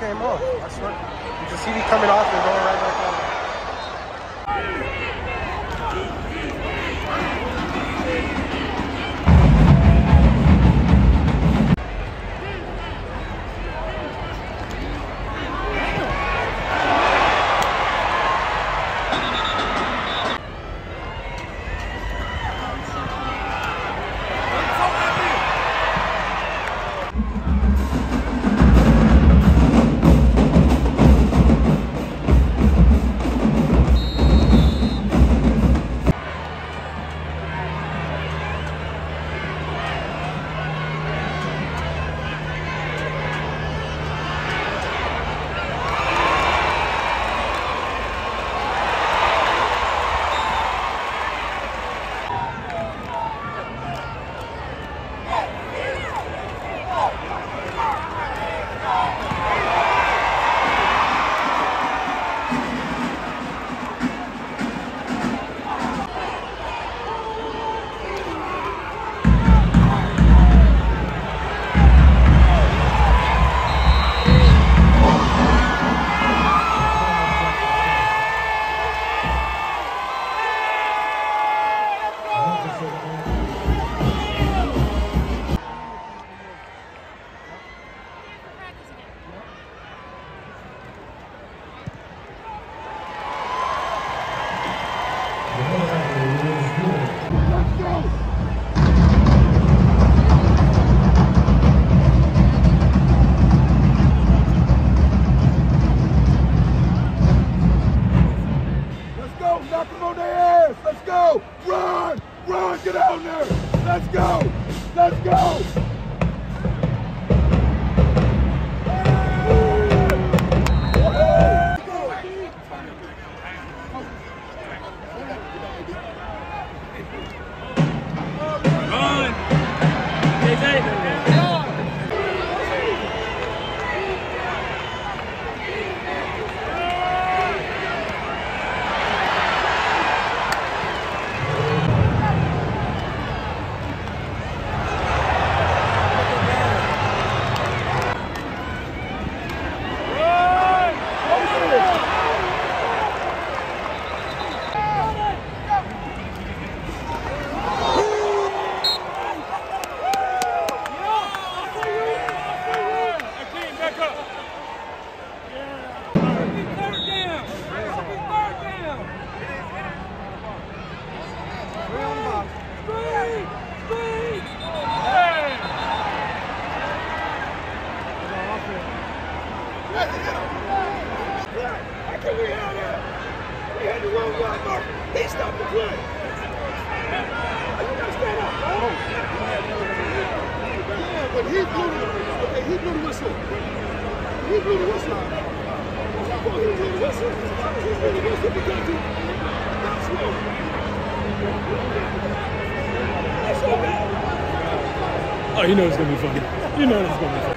came off. I swear. You can see me coming off and going right back on. He blew the, okay, he blew the whistle. He blew the whistle. He. He he. Oh, you know it's gonna be funny. You know it's gonna be funny.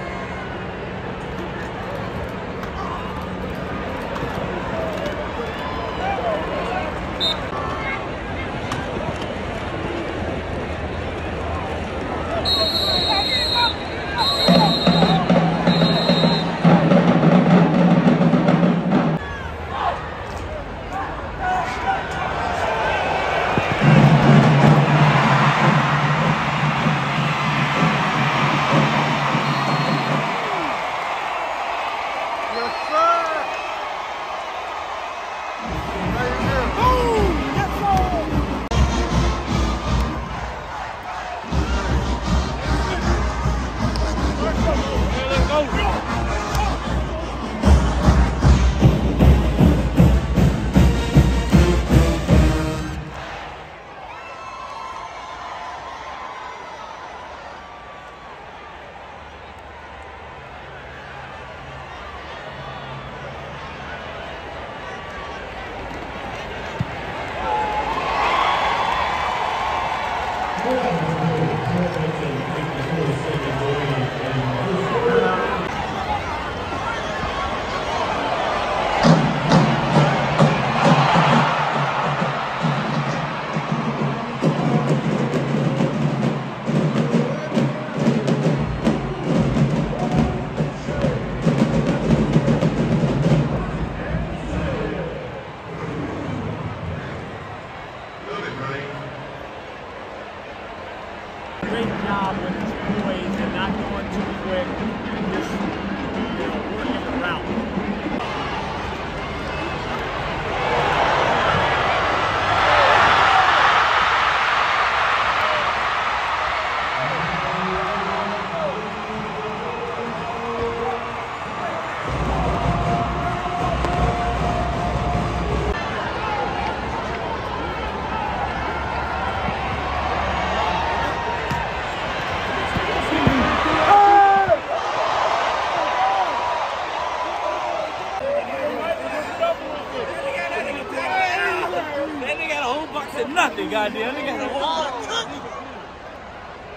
Goddamn. Nigga got a whole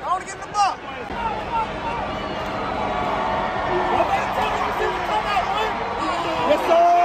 I want to get the box. Yes, sir.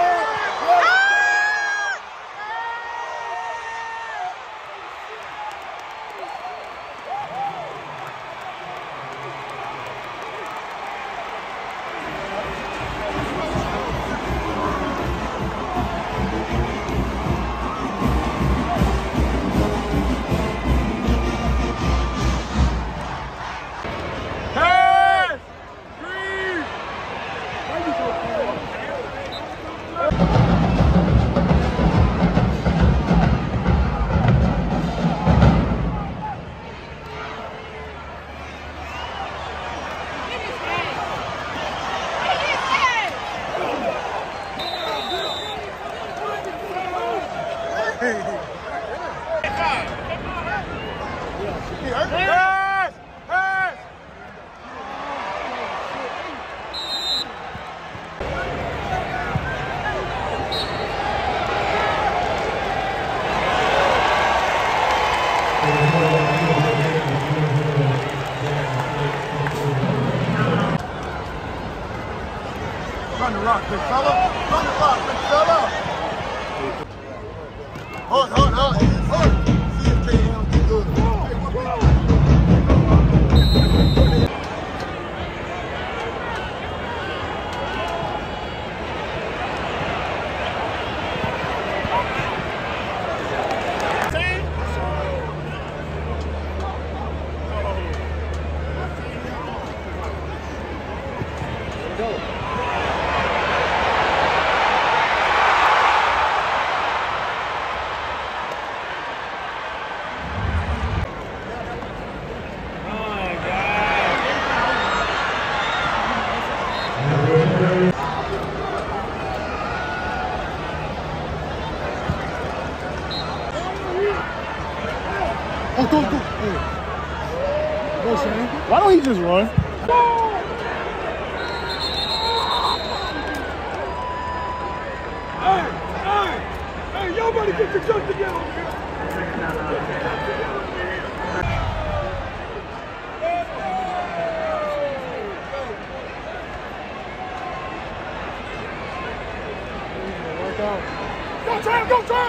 Oh, go, go. Hey. Go, Shane. Why don't he just run? Hey, hey, hey, y'all better get your shit together over here. Go, Sam, go, Sam.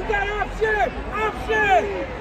Hey, hey,